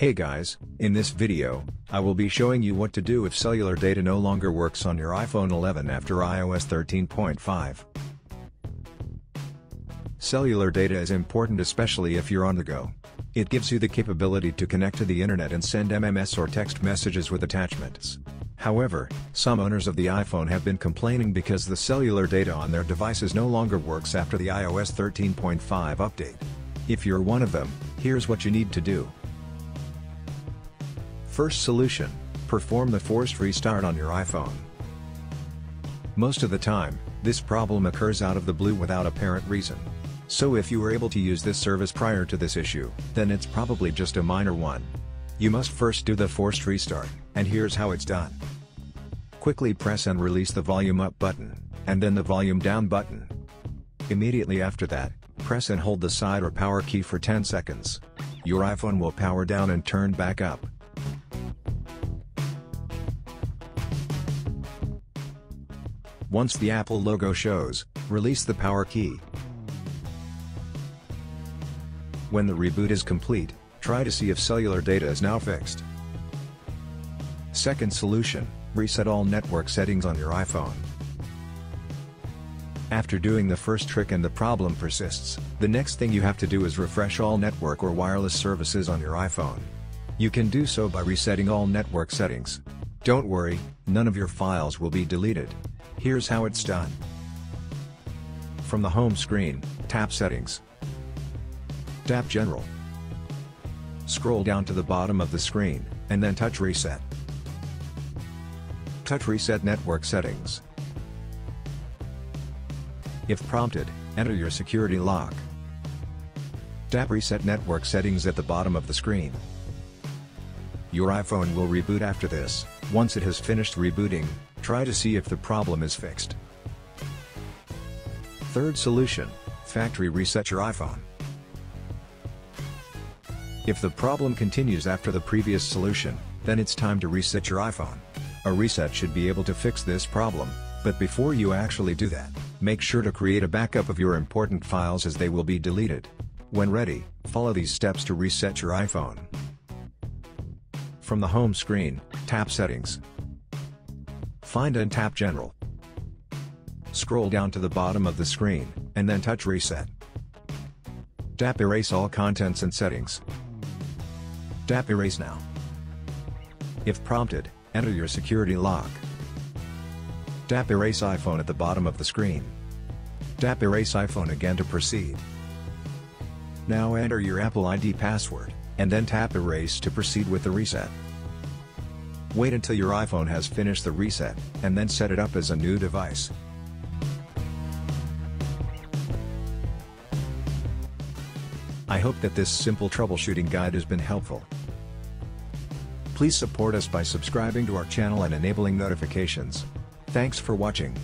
Hey guys, in this video, I will be showing you what to do if cellular data no longer works on your iPhone 11 after iOS 13.5. Cellular data is important especially if you're on the go. It gives you the capability to connect to the internet and send MMS or text messages with attachments. However, some owners of the iPhone have been complaining because the cellular data on their devices no longer works after the iOS 13.5 update. If you're one of them, here's what you need to do. First solution, perform the forced restart on your iPhone. Most of the time, this problem occurs out of the blue without apparent reason. So if you were able to use this service prior to this issue, then it's probably just a minor one. You must first do the forced restart, and here's how it's done. Quickly press and release the volume up button, and then the volume down button. Immediately after that, press and hold the side or power key for 10 seconds. Your iPhone will power down and turn back up. Once the Apple logo shows, release the power key. When the reboot is complete, try to see if cellular data is now fixed. Second solution, reset all network settings on your iPhone. After doing the first trick and the problem persists, the next thing you have to do is refresh all network or wireless services on your iPhone. You can do so by resetting all network settings. Don't worry, none of your files will be deleted. Here's how it's done. From the home screen, tap Settings. Tap General. Scroll down to the bottom of the screen, and then touch Reset. Touch Reset Network Settings. If prompted, enter your security lock. Tap Reset Network Settings at the bottom of the screen. Your iPhone will reboot after this. Once it has finished rebooting, try to see if the problem is fixed. Third solution, factory reset your iPhone. If the problem continues after the previous solution, then it's time to reset your iPhone. A reset should be able to fix this problem, but before you actually do that, make sure to create a backup of your important files as they will be deleted. When ready, follow these steps to reset your iPhone. From the home screen, tap Settings. Find and tap General. Scroll down to the bottom of the screen, and then touch Reset. Tap Erase all contents and settings. Tap Erase now. If prompted, enter your security lock. Tap Erase iPhone at the bottom of the screen. Tap Erase iPhone again to proceed. Now enter your Apple ID password and then tap Erase to proceed with the reset. Wait until your iPhone has finished the reset, and then set it up as a new device. I hope that this simple troubleshooting guide has been helpful. Please support us by subscribing to our channel and enabling notifications. Thanks for watching.